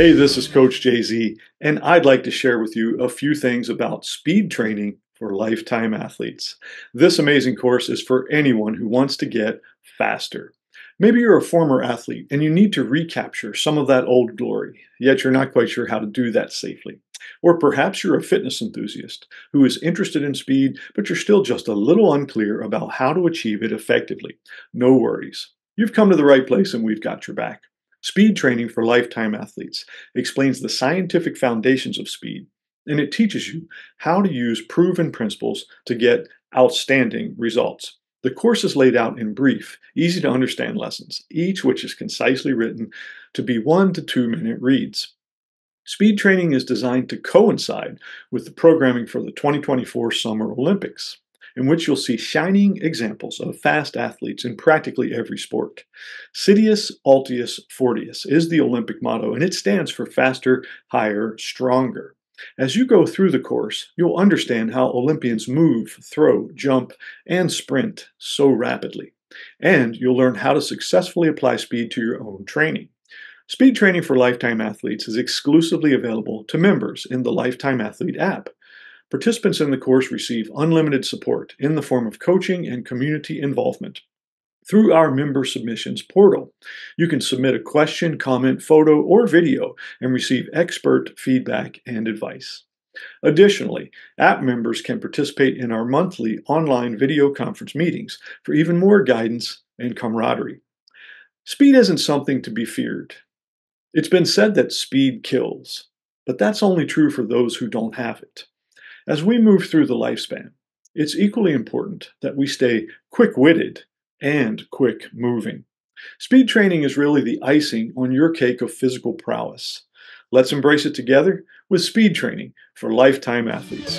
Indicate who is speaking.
Speaker 1: Hey, this is Coach Jay Z, and I'd like to share with you a few things about speed training for lifetime athletes. This amazing course is for anyone who wants to get faster. Maybe you're a former athlete and you need to recapture some of that old glory, yet you're not quite sure how to do that safely. Or perhaps you're a fitness enthusiast who is interested in speed, but you're still just a little unclear about how to achieve it effectively. No worries. You've come to the right place and we've got your back. Speed Training for Lifetime Athletes explains the scientific foundations of speed, and it teaches you how to use proven principles to get outstanding results. The course is laid out in brief, easy to understand lessons, each which is concisely written to be one to two minute reads. Speed training is designed to coincide with the programming for the 2024 Summer Olympics in which you'll see shining examples of fast athletes in practically every sport. Citius Altius Fortius is the Olympic motto, and it stands for faster, higher, stronger. As you go through the course, you'll understand how Olympians move, throw, jump, and sprint so rapidly. And you'll learn how to successfully apply speed to your own training. Speed training for lifetime athletes is exclusively available to members in the Lifetime Athlete app. Participants in the course receive unlimited support in the form of coaching and community involvement. Through our member submissions portal, you can submit a question, comment, photo, or video and receive expert feedback and advice. Additionally, app members can participate in our monthly online video conference meetings for even more guidance and camaraderie. Speed isn't something to be feared. It's been said that speed kills, but that's only true for those who don't have it. As we move through the lifespan, it's equally important that we stay quick witted and quick moving. Speed training is really the icing on your cake of physical prowess. Let's embrace it together with speed training for lifetime athletes.